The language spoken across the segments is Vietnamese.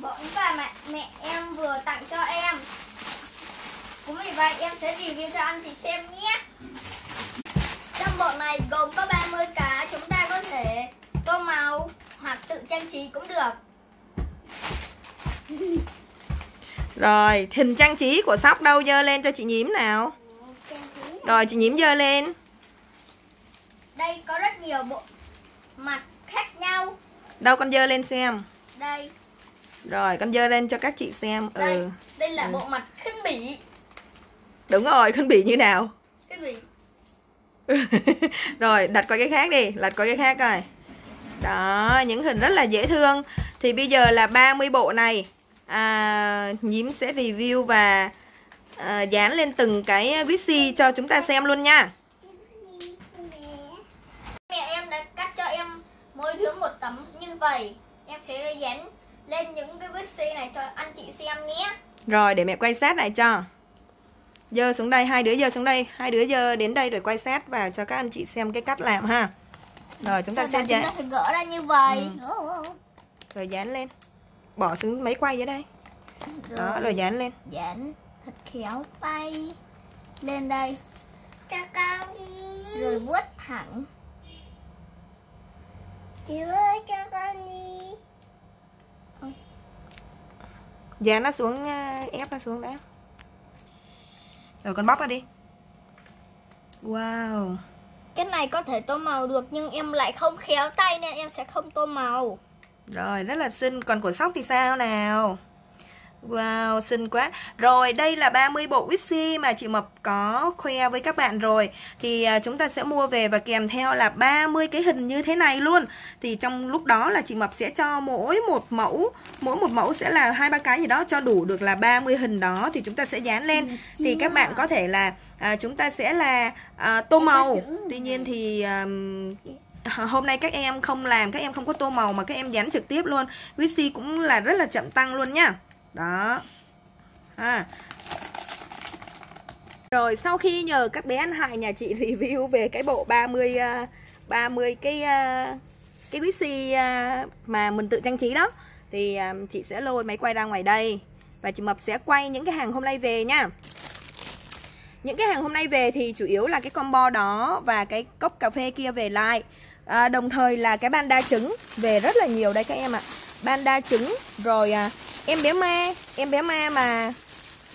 bỗng và mẹ, mẹ em vừa tặng cho em. Cũng vì vậy em sẽ review cho anh chị xem nhé. Trong bộ này gồm có 30 cá Chúng ta có thể tô màu hoặc tự trang trí cũng được. Rồi, hình trang trí của sóc đâu dơ lên cho chị nhím nào? Rồi, chị nhím dơ lên. Đây có rất nhiều bộ mặt khác nhau. Đâu con dơ lên xem. Đây Rồi, con dơ lên cho các chị xem. Đây, ừ. đây là Ừ. bộ mặt khinh bỉ. Đúng rồi, khinh bỉ như nào? Khinh bỉ. Rồi, đặt qua cái khác đi Lật qua cái khác coi. Đó, những hình rất là dễ thương. Thì bây giờ là 30 bộ này. À, Nhím sẽ review và à, dán lên từng cái Wixi cho chúng ta xem luôn nha. Mẹ em đã cắt cho em mỗi đứa một tấm như vậy. Em sẽ dán lên những cái Wixi này cho anh chị xem nhé. Rồi, để mẹ quay sát lại cho. Dơ xuống đây, hai đứa dơ xuống đây. Hai đứa dơ đến đây rồi quay sát vào cho các anh chị xem cái cách làm ha. Rồi, chúng ta sẽ đó chúng dán ta phải gỡ ra như vậy? Ừ. Rồi dán lên. Bỏ xuống máy quay dưới đây. Đó, rồi. dán lên. Dán thật khéo tay lên đây. Cho con đi. Rồi vuốt thẳng. Chị ơi cho con đi Dán nó xuống, ép nó xuống đã Rồi con bóc ra đi. Wow. Cái này có thể tô màu được nhưng em lại không khéo tay nên em sẽ không tô màu. Rồi, rất là xinh. Còn của sóc thì sao nào Wow, xinh quá. Rồi, đây là 30 bộ Wixi mà chị Mập có khoe với các bạn rồi. Thì à, chúng ta sẽ mua về và kèm theo là 30 cái hình như thế này luôn. Thì trong lúc đó là chị Mập sẽ cho mỗi một mẫu Mỗi một mẫu sẽ là hai ba cái gì đó Cho đủ được là 30 hình đó. Thì chúng ta sẽ dán lên. Thì các bạn có thể là à, Chúng ta sẽ là à, tô màu. Tuy nhiên thì à, hôm nay các em không làm các em không có tô màu mà các em dán trực tiếp luôn. Wixi cũng là rất là chậm tăng luôn nhá đó. À. rồi sau khi nhờ các bé ăn hại nhà chị review về cái bộ 30 uh, 30 cái uh, cái Wixi uh, à, mà mình tự trang trí đó thì uh, chị sẽ lôi máy quay ra ngoài đây và chị Mập sẽ quay những cái hàng hôm nay về nha. Những cái hàng hôm nay về thì chủ yếu là cái combo đó và cái cốc cà phê kia về lại. À, đồng thời là cái ban đa trứng về rất là nhiều đây các em ạ. Ban đa trứng rồi à, em bé ma em bé ma mà.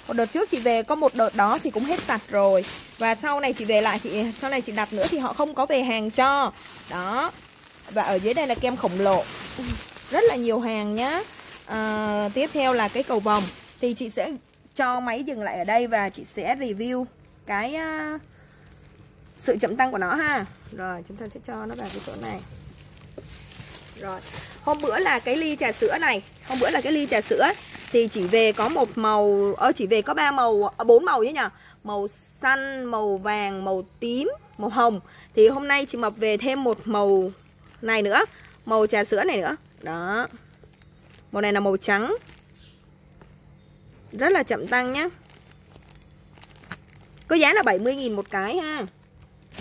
Một đợt trước chị về có một đợt đó thì cũng hết sạch rồi. Và sau này chị về lại thì sau này chị đặt nữa thì họ không có về hàng cho. Đó. Và ở dưới đây là kem khổng lồ. Rất là nhiều hàng nhá. À, tiếp theo là cái cầu vòng. Thì chị sẽ cho máy dừng lại ở đây và chị sẽ review cái uh, sự chậm tăng của nó ha. Rồi chúng ta sẽ cho nó vào cái chỗ này. Rồi hôm bữa là cái ly trà sữa này. Hôm bữa là cái ly trà sữa. Thì chỉ về có một màu ơ chỉ về có ba màu ờ, bốn màu chứ nhỉ màu xanh, màu vàng, màu tím, màu hồng. Thì hôm nay chị mập về thêm một màu này nữa. Màu trà sữa này nữa. Đó. Màu này là màu trắng. Rất là chậm tăng nhá. Có giá là 70.000 một cái ha.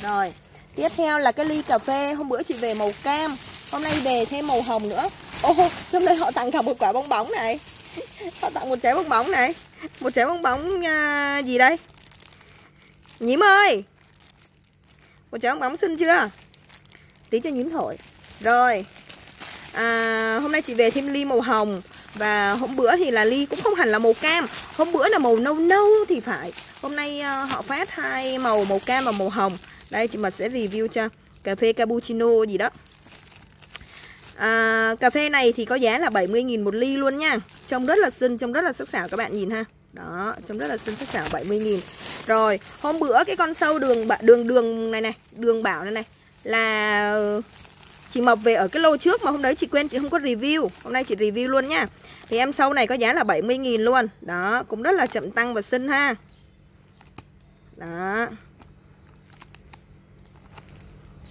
Rồi. Tiếp theo là cái ly cà phê. Hôm bữa chị về màu cam hôm nay về thêm màu hồng nữa. Ô hôm nay họ tặng cả một quả bong bóng này. Họ tặng một trái bong bóng này. Một trái bong bóng à, gì đây? Nhím ơi! Một trái bong bóng xinh chưa? Tí cho nhím thổi. Rồi. À, hôm nay chị về thêm ly màu hồng. Và hôm bữa thì là ly cũng không hẳn là màu cam. Hôm bữa là màu nâu nâu thì phải. Hôm nay uh, họ phát hai màu màu cam và màu hồng. Đây chị mật sẽ review cho cà phê cappuccino gì đó à, cà phê này thì có giá là 70.000 một ly luôn nha. Trông rất là xinh trông rất là sắc sảo các bạn nhìn ha. Đó trông rất là xinh sắc sảo 70.000 rồi hôm bữa cái con sâu đường đường đường này này đường bảo này này là ờ, chị mập về ở cái lô trước mà hôm đấy chị quên chị không có review. Hôm nay chị review luôn nha. Thì em sâu này có giá là 70.000 luôn. Đó cũng rất là chậm tăng và xinh ha. Đó.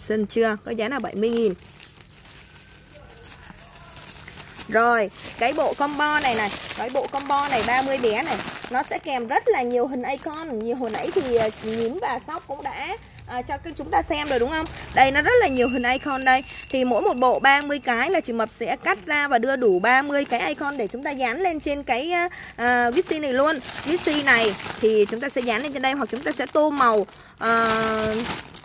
Xinh chưa? Có giá là 70.000 rồi cái bộ combo này này. Cái bộ combo này 30 bé này. Nó sẽ kèm rất là nhiều hình icon. Như hồi nãy thì ờ, nhím và sóc cũng đã à, cho chúng ta xem rồi đúng không? Đây nó rất là nhiều hình icon đây. Thì mỗi một bộ 30 cái là chị Mập sẽ cắt ra và đưa đủ 30 cái icon để chúng ta dán lên trên cái uh, Vixi này luôn. Vixi này thì chúng ta sẽ dán lên trên đây hoặc chúng ta sẽ tô màu uh,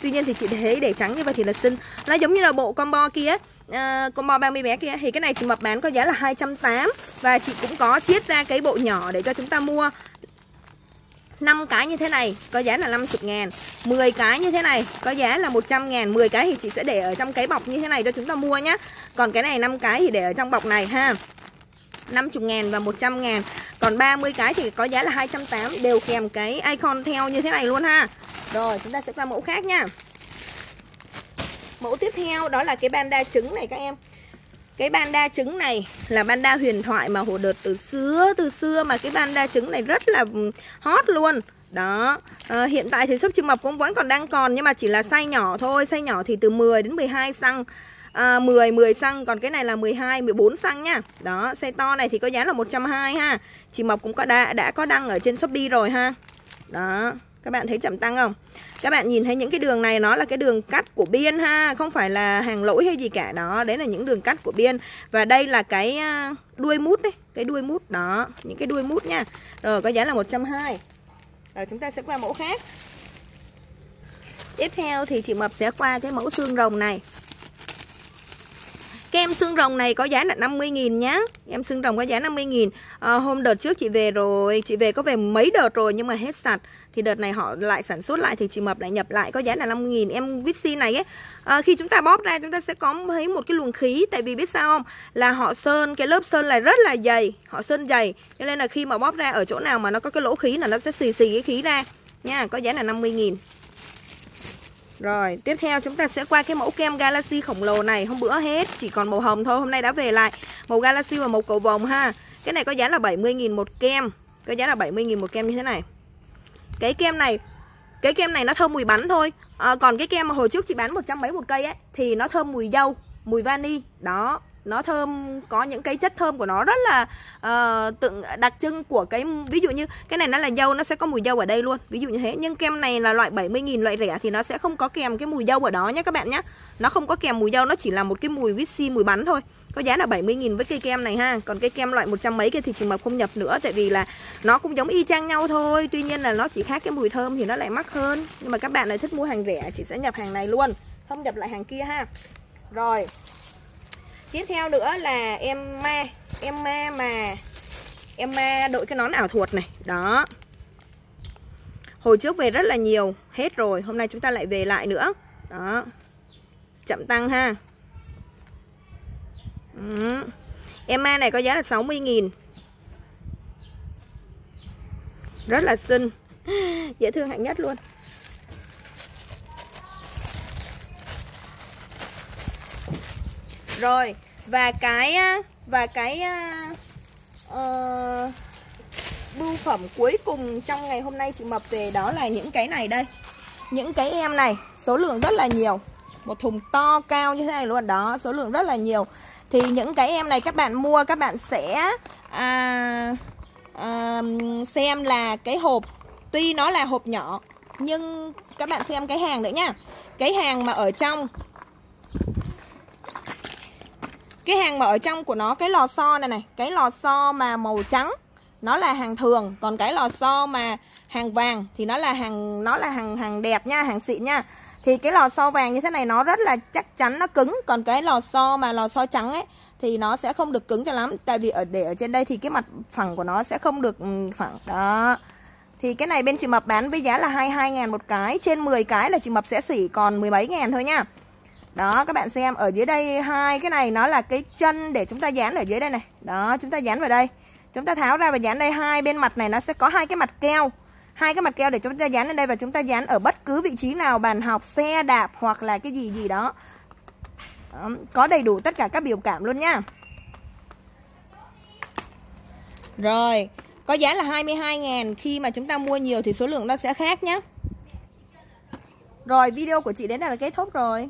tuy nhiên thì chị thấy để trắng như vậy thì là xinh. Nó giống như là bộ combo kia uh, combo 30 bé kia thì cái này chị Mập bán có giá là 280 và chị cũng có chiết ra cái bộ nhỏ để cho chúng ta mua. 5 cái như thế này có giá là 50 ngàn 10 cái như thế này có giá là 100 ngàn 10 cái thì chị sẽ để ở trong cái bọc như thế này cho chúng ta mua nhé Còn cái này 5 cái thì để ở trong bọc này ha. 50 ngàn và 100 ngàn Còn 30 cái thì có giá là 280 Đều kèm cái icon theo như thế này luôn ha. Rồi chúng ta sẽ qua mẫu khác nha. Mẫu tiếp theo đó là cái banda trứng này các em. Cái banda trứng này là banda huyền thoại mà hồ đợt từ xưa từ xưa mà cái banda trứng này rất là hot luôn. Đó à, hiện tại thì shop trưng mập cũng vẫn còn đang còn nhưng mà chỉ là size nhỏ thôi size nhỏ thì từ 10 đến 12 xăng à, 10 10 xăng còn cái này là 12 14 xăng nha. Đó size to này thì có giá là 120 ha. Chị mập cũng có đã đã có đăng ở trên shopee rồi ha. Đó các bạn thấy chậm tăng không? Các bạn nhìn thấy những cái đường này, nó là cái đường cắt của biên ha, không phải là hàng lỗi hay gì cả. Đó, đấy là những đường cắt của biên. Và đây là cái à, đuôi mút đấy, cái đuôi mút. Đó, những cái đuôi mút nha. Rồi, có giá là 120 rồi, chúng ta sẽ qua mẫu khác. Tiếp theo thì chị mập sẽ qua cái mẫu xương rồng này em xương rồng này có giá là 50.000 nhá. Em xương rồng có giá 50.000 à, ờ, Hôm đợt trước chị về rồi Chị về có về mấy đợt rồi nhưng mà hết sạch. Thì đợt này họ lại sản xuất lại Thì chị Mập lại nhập lại có giá là 50.000 Em Vixi này ấy. À, Khi chúng ta bóp ra chúng ta sẽ có thấy một cái luồng khí. Tại vì biết sao không? Là họ sơn cái lớp sơn là rất là dày. Họ sơn dày. Cho nên là khi mà bóp ra ở chỗ nào mà nó có cái lỗ khí là nó sẽ xì xì cái khí ra. Nha có giá là 50.000 rồi, tiếp theo chúng ta sẽ qua cái mẫu kem Galaxy khổng lồ này Hôm bữa hết, chỉ còn màu hồng thôi Hôm nay đã về lại. Màu Galaxy và màu cầu vồng ha. Cái này có giá là 70.000 một kem Có giá là 70.000 một kem như thế này. Cái kem này Cái kem này nó thơm mùi bắn thôi. À, Còn cái kem mà hồi trước chị bán một trăm mấy một cây ấy Thì nó thơm mùi dâu, mùi vani. Đó, nó thơm có những cái chất thơm của nó rất là uh, tượng đặc trưng của cái ví dụ như cái này nó là dâu nó sẽ có mùi dâu ở đây luôn. Ví dụ như thế. Nhưng kem này là loại 70.000 loại rẻ thì nó sẽ không có kèm cái mùi dâu ở đó nhé các bạn nhé nó không có kèm mùi dâu nó chỉ là một cái mùi whisky mùi bắn thôi. Có giá là 70.000 với cây kem này ha. Còn cây kem loại một trăm mấy kia thì trường mập không nhập nữa Tại vì là nó cũng giống y chang nhau thôi. Tuy nhiên là nó chỉ khác cái mùi thơm thì nó lại mắc hơn. Nhưng mà các bạn lại thích mua hàng rẻ Chị sẽ nhập hàng này luôn. Không nhập lại hàng kia ha. Rồi tiếp theo nữa là em ma. Em ma mà. Em ma đội cái nón ảo thuật này. Đó. Hồi trước về rất là nhiều. Hết rồi. Hôm nay chúng ta lại về lại nữa. Đó. Chậm tăng ha. Ừ. em ma này có giá là 60 nghìn. Rất là xinh. Dễ thương hạnh nhất luôn. Rồi và cái và cái uh, bưu phẩm cuối cùng trong ngày hôm nay chị mập về đó là những cái này đây. Những cái em này số lượng rất là nhiều. Một thùng to cao như thế này luôn. Đó số lượng rất là nhiều. Thì những cái em này các bạn mua các bạn sẽ à, à, xem là cái hộp tuy nó là hộp nhỏ nhưng các bạn xem cái hàng nữa nha. Cái hàng mà ở trong cái hàng mà ở trong của nó, cái lò xo này này, cái lò xo mà màu trắng, nó là hàng thường. Còn cái lò xo mà hàng vàng thì nó là hàng, nó là hàng hàng đẹp nha, hàng xịn nha. Thì cái lò xo vàng như thế này nó rất là chắc chắn, nó cứng. Còn cái lò xo mà lò xo trắng ấy thì nó sẽ không được cứng cho lắm. Tại vì ở, để ở trên đây thì cái mặt phẳng của nó sẽ không được ừ, phẳng. Đó. Thì cái này bên chị Mập bán với giá là 22 ngàn một cái. Trên 10 cái là chị Mập sẽ xỉ còn mười mấy ngàn thôi nha đó các bạn xem ở dưới đây hai cái này nó là cái chân để chúng ta dán ở dưới đây này. Đó chúng ta dán vào đây. Chúng ta tháo ra và dán đây hai bên mặt này nó sẽ có hai cái mặt keo. Hai cái mặt keo để chúng ta dán lên đây và chúng ta dán ở bất cứ vị trí nào bàn học xe đạp hoặc là cái gì gì đó, đó có đầy đủ tất cả các biểu cảm luôn nhá rồi có giá là 22 ngàn Khi mà chúng ta mua nhiều thì số lượng nó sẽ khác nhé Rồi video của chị đến đây là kết thúc rồi.